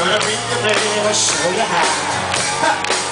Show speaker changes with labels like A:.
A: Gonna be the baby, I'll show you how.